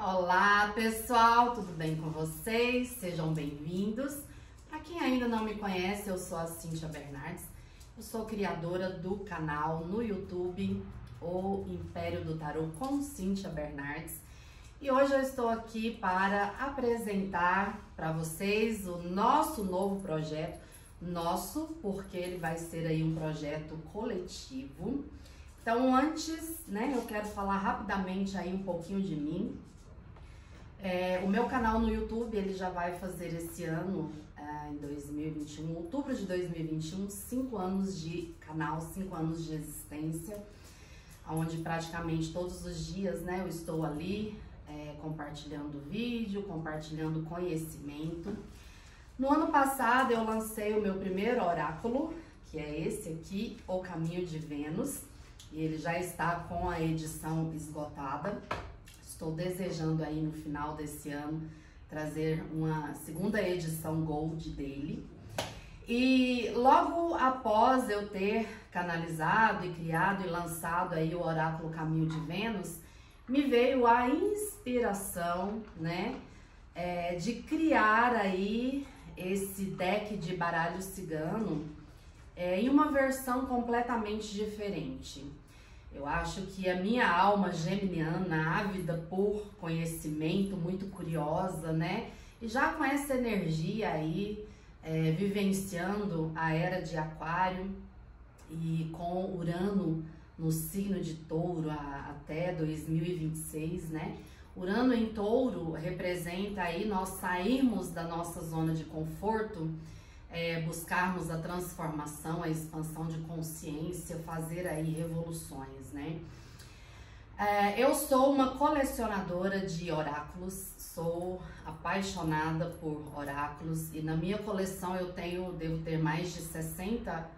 Olá pessoal, tudo bem com vocês? Sejam bem-vindos. Para quem ainda não me conhece, eu sou a Cíntia Bernardes. Eu sou criadora do canal no YouTube, o Império do Tarô com Cíntia Bernardes. E hoje eu estou aqui para apresentar para vocês o nosso novo projeto, nosso, porque ele vai ser aí um projeto coletivo. Então, antes, né, eu quero falar rapidamente aí um pouquinho de mim. É, o meu canal no YouTube, ele já vai fazer esse ano, é, em 2021, outubro de 2021, cinco anos de canal, cinco anos de existência, onde praticamente todos os dias, né, eu estou ali é, compartilhando vídeo, compartilhando conhecimento. No ano passado eu lancei o meu primeiro oráculo, que é esse aqui, O Caminho de Vênus, e ele já está com a edição esgotada. Estou desejando aí no final desse ano trazer uma segunda edição Gold dele. E logo após eu ter canalizado e criado e lançado aí o oráculo Caminho de Vênus, me veio a inspiração, né, é, de criar aí esse deck de baralho cigano é, em uma versão completamente diferente. Eu acho que a minha alma geminiana, ávida por conhecimento, muito curiosa, né? E já com essa energia aí, é, vivenciando a era de Aquário e com Urano no signo de Touro a, até 2026, né? Urano em Touro representa aí nós sairmos da nossa zona de conforto é, buscarmos a transformação, a expansão de consciência, fazer aí revoluções, né? É, eu sou uma colecionadora de oráculos, sou apaixonada por oráculos e na minha coleção eu tenho, devo ter mais de 60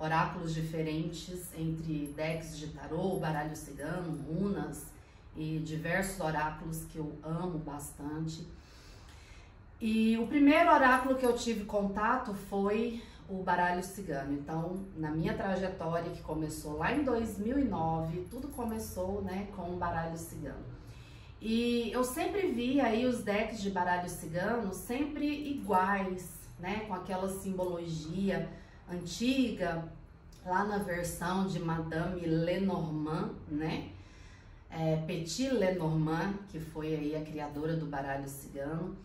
oráculos diferentes entre decks de tarô, baralho cigano, runas e diversos oráculos que eu amo bastante. E o primeiro oráculo que eu tive contato foi o baralho cigano. Então, na minha trajetória que começou lá em 2009, tudo começou, né, com o baralho cigano. E eu sempre vi aí os decks de baralho cigano sempre iguais, né, com aquela simbologia antiga, lá na versão de Madame Lenormand, né? É, Petit Lenormand, que foi aí a criadora do baralho cigano.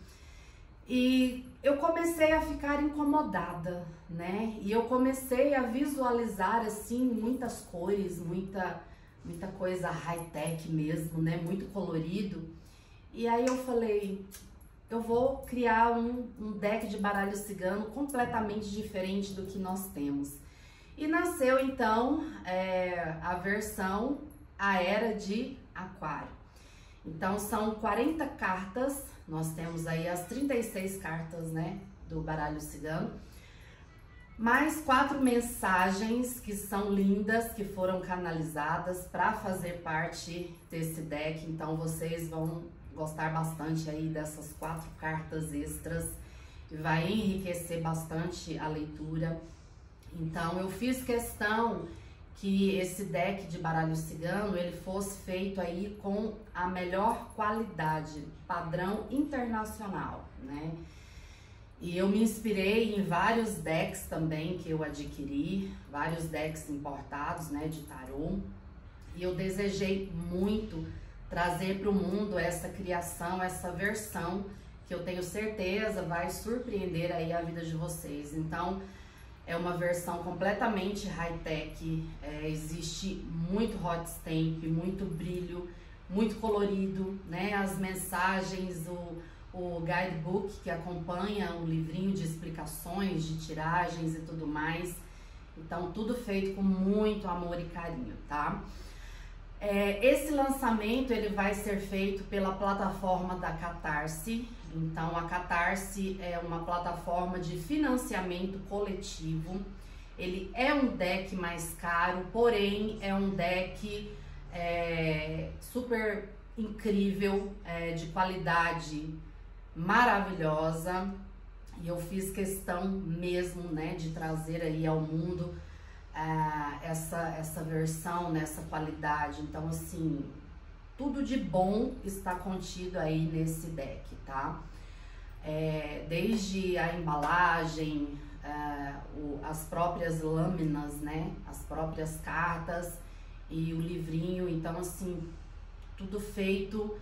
E eu comecei a ficar incomodada, né? E eu comecei a visualizar assim muitas cores, muita muita coisa high-tech mesmo, né? Muito colorido. E aí eu falei, eu vou criar um, um deck de baralho cigano completamente diferente do que nós temos. E nasceu então é, a versão A Era de Aquário. Então são 40 cartas nós temos aí as 36 cartas, né, do baralho cigano. Mais quatro mensagens que são lindas, que foram canalizadas para fazer parte desse deck. Então vocês vão gostar bastante aí dessas quatro cartas extras. Vai enriquecer bastante a leitura. Então eu fiz questão que esse deck de baralho cigano ele fosse feito aí com a melhor qualidade, padrão internacional, né? E eu me inspirei em vários decks também que eu adquiri, vários decks importados, né, de tarô. E eu desejei muito trazer para o mundo essa criação, essa versão que eu tenho certeza vai surpreender aí a vida de vocês. Então, é uma versão completamente high-tech, é, existe muito hot stamp, muito brilho, muito colorido, né? As mensagens, o, o guidebook que acompanha o livrinho de explicações, de tiragens e tudo mais. Então, tudo feito com muito amor e carinho, tá? É, esse lançamento ele vai ser feito pela plataforma da Catarse. Então, a Catarse é uma plataforma de financiamento coletivo. Ele é um deck mais caro, porém é um deck é, super incrível, é, de qualidade maravilhosa. E eu fiz questão mesmo, né, de trazer aí ao mundo uh, essa, essa versão nessa qualidade. Então, assim, tudo de bom está contido aí nesse deck, tá? É, desde a embalagem, é, o, as próprias lâminas, né? As próprias cartas e o livrinho. Então, assim, tudo feito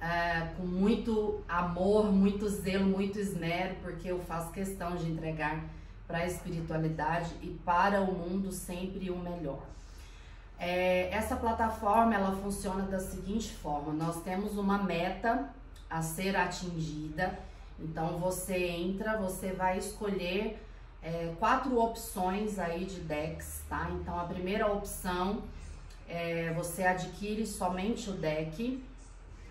é, com muito amor, muito zelo, muito esmero, porque eu faço questão de entregar para a espiritualidade e para o mundo sempre o melhor. É, essa plataforma ela funciona da seguinte forma: nós temos uma meta a ser atingida. Então você entra, você vai escolher é, quatro opções aí de decks, tá? Então a primeira opção é você adquire somente o deck.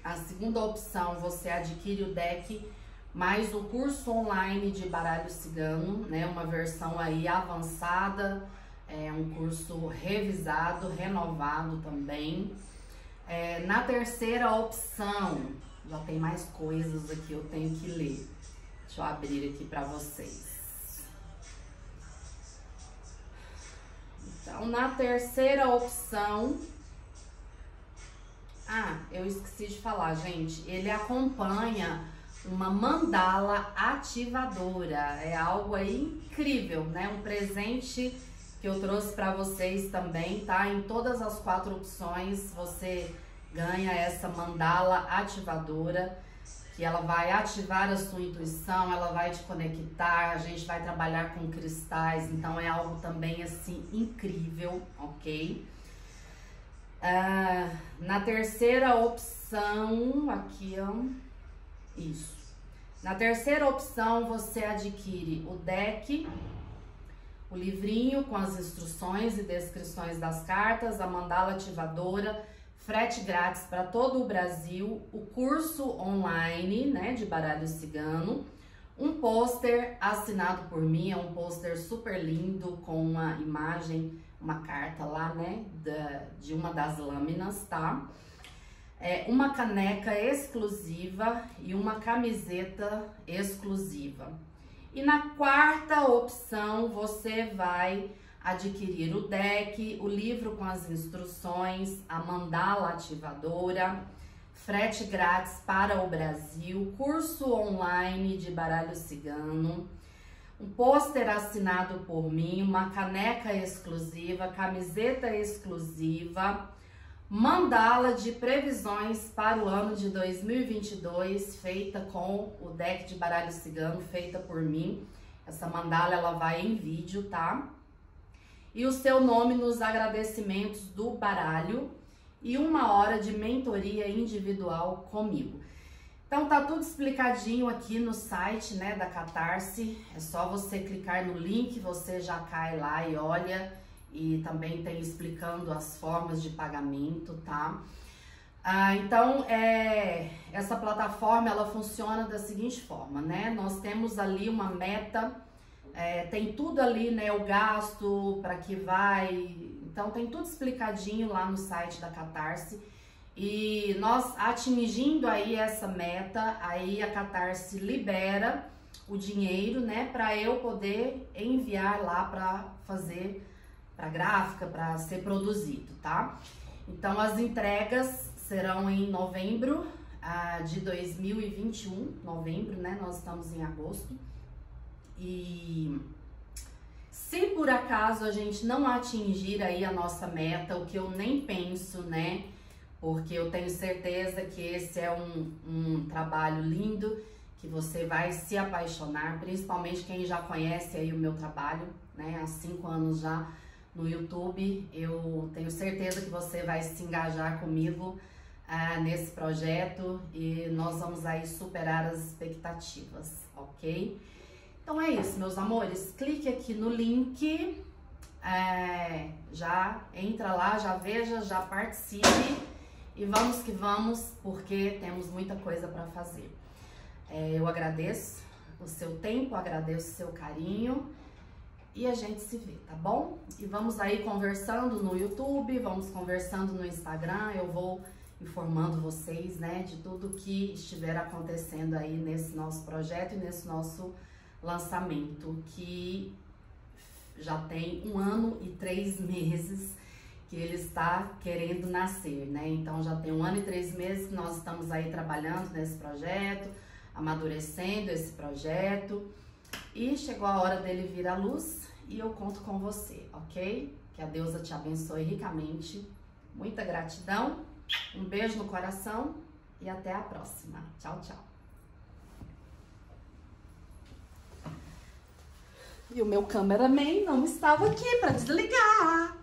A segunda opção você adquire o deck mais o curso online de baralho cigano, né? Uma versão aí avançada é um curso revisado, renovado também. É, na terceira opção, já tem mais coisas aqui, eu tenho que ler. Deixa eu abrir aqui para vocês. Então, na terceira opção, ah, eu esqueci de falar, gente. Ele acompanha uma mandala ativadora. É algo aí incrível, né? Um presente que eu trouxe para vocês também, tá? Em todas as quatro opções você ganha essa mandala ativadora, que ela vai ativar a sua intuição, ela vai te conectar, a gente vai trabalhar com cristais, então é algo também assim incrível, ok? Uh, na terceira opção, aqui ó, isso. Na terceira opção você adquire o deck o livrinho com as instruções e descrições das cartas, a mandala ativadora, frete grátis para todo o Brasil, o curso online, né, de baralho cigano, um pôster assinado por mim, é um pôster super lindo com uma imagem, uma carta lá, né, da, de uma das lâminas, tá? É, uma caneca exclusiva e uma camiseta exclusiva. E na quarta opção, você vai adquirir o deck, o livro com as instruções, a mandala ativadora, frete grátis para o Brasil, curso online de baralho cigano, um pôster assinado por mim, uma caneca exclusiva, camiseta exclusiva, mandala de previsões para o ano de 2022, feita com o deck de baralho cigano, feita por mim. Essa mandala ela vai em vídeo, tá? E o seu nome nos agradecimentos do baralho e uma hora de mentoria individual comigo. Então tá tudo explicadinho aqui no site, né, da Catarse. É só você clicar no link, você já cai lá e olha e também tem explicando as formas de pagamento, tá? Ah, então, é, essa plataforma ela funciona da seguinte forma, né? Nós temos ali uma meta, é, tem tudo ali, né? O gasto, para que vai, então tem tudo explicadinho lá no site da Catarse. E nós atingindo aí essa meta, aí a Catarse libera o dinheiro, né, para eu poder enviar lá para fazer para gráfica, para ser produzido, tá? Então as entregas serão em novembro ah, de 2021, novembro, né? Nós estamos em agosto. E se por acaso a gente não atingir aí a nossa meta, o que eu nem penso, né? Porque eu tenho certeza que esse é um, um trabalho lindo, que você vai se apaixonar, principalmente quem já conhece aí o meu trabalho, né? Há cinco anos já no YouTube. Eu tenho certeza que você vai se engajar comigo uh, nesse projeto e nós vamos aí superar as expectativas, ok? Então é isso, meus amores. Clique aqui no link, é, já entra lá, já veja, já participe e vamos que vamos, porque temos muita coisa para fazer. É, eu agradeço o seu tempo, agradeço o seu carinho e a gente se vê, tá bom? E vamos aí conversando no YouTube, vamos conversando no Instagram, eu vou informando vocês, né, de tudo que estiver acontecendo aí nesse nosso projeto e nesse nosso lançamento, que já tem um ano e três meses que ele está querendo nascer, né? Então já tem um ano e três meses que nós estamos aí trabalhando nesse projeto, amadurecendo esse projeto e chegou a hora dele vir à luz e eu conto com você, ok? Que a deusa te abençoe ricamente. Muita gratidão, um beijo no coração e até a próxima. Tchau, tchau. E o meu cameraman não estava aqui para desligar.